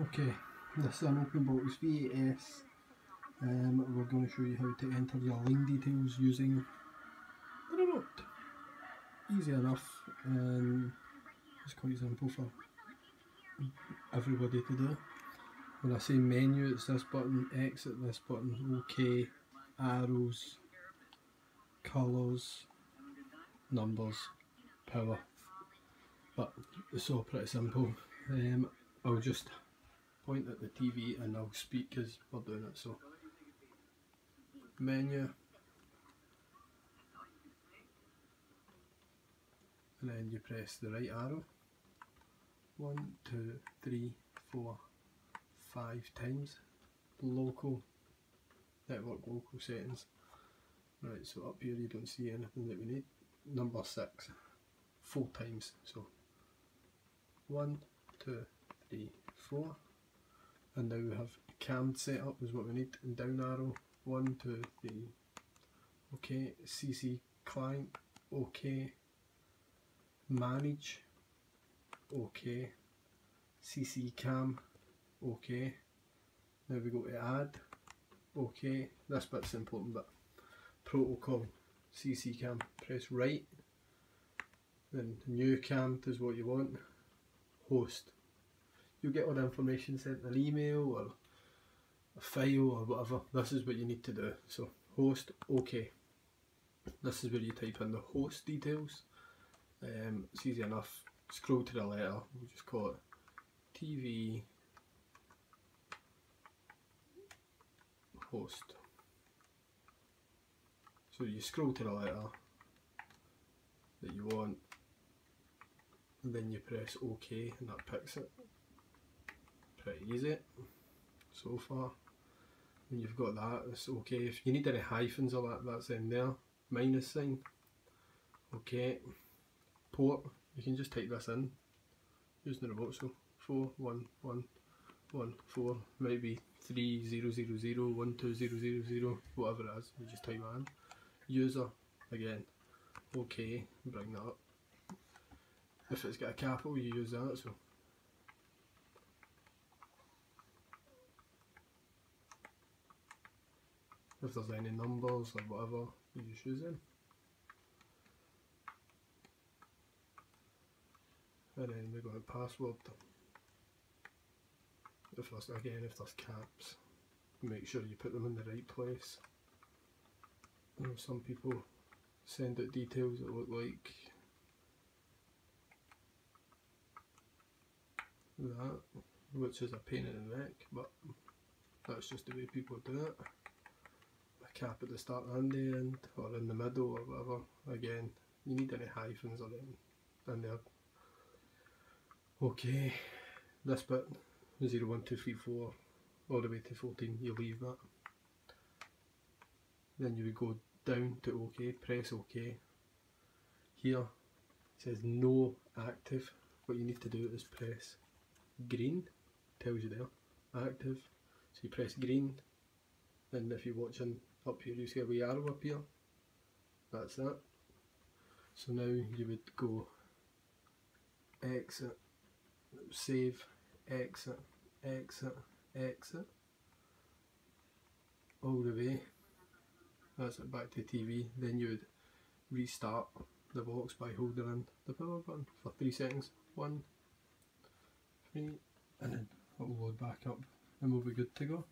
Okay, this is an Openbox VAS. Um, we're going to show you how to enter your line details using the remote. Easy enough and it's quite simple for everybody to do. When I say menu it's this button, exit this button, OK, arrows, colours, numbers, power. But it's all pretty simple. Um, I'll just point at the TV and I'll speak as we're doing it. So menu and then you press the right arrow. One, two, three, four, five times. Local network local settings. Right, so up here you don't see anything that we need. Number six, four times. So one, two, three, four and now we have cam set up is what we need. And down arrow one two three. Okay cc client okay. Manage okay. CCcam okay. Now we go to add okay. This bit's important but protocol CCcam press right. Then new cam is what you want. Host you'll get all the information sent an email or a file or whatever. This is what you need to do. So host, okay. This is where you type in the host details. Um, it's easy enough. Scroll to the letter. We'll just call it TV host. So you scroll to the letter that you want and then you press OK and that picks it pretty easy so far. When you've got that, it's okay. If you need any hyphens or that, that's in there. Minus sign. Okay. Port, you can just type this in using the remote. So 4, 1, 1, 1, 4, maybe 3, 0, 0, 0, 1, 2, 0, 0, 0, whatever it is. You just type that in. User, again. Okay, bring that up. If it's got a capital, you use that. So if there's any numbers or whatever you just use. And then we go to password. If there's again if there's caps, make sure you put them in the right place. You know, some people send out details that look like that, which is a pain in the neck, but that's just the way people do it cap at the start and the end or in the middle or whatever. Again you need any hyphens or anything. In there okay. This bit 0 1 2 3 4 all the way to 14 you leave that. Then you would go down to OK press OK here it says no active. What you need to do is press green tells you there active. So you press green and if you're watching up here you see a wee arrow up here that's that. So now you would go exit save exit exit exit. All the way. That's it back to TV then you would restart the box by holding in the power button for 3 seconds. 1 3 and then it will load back up. And we'll be good to go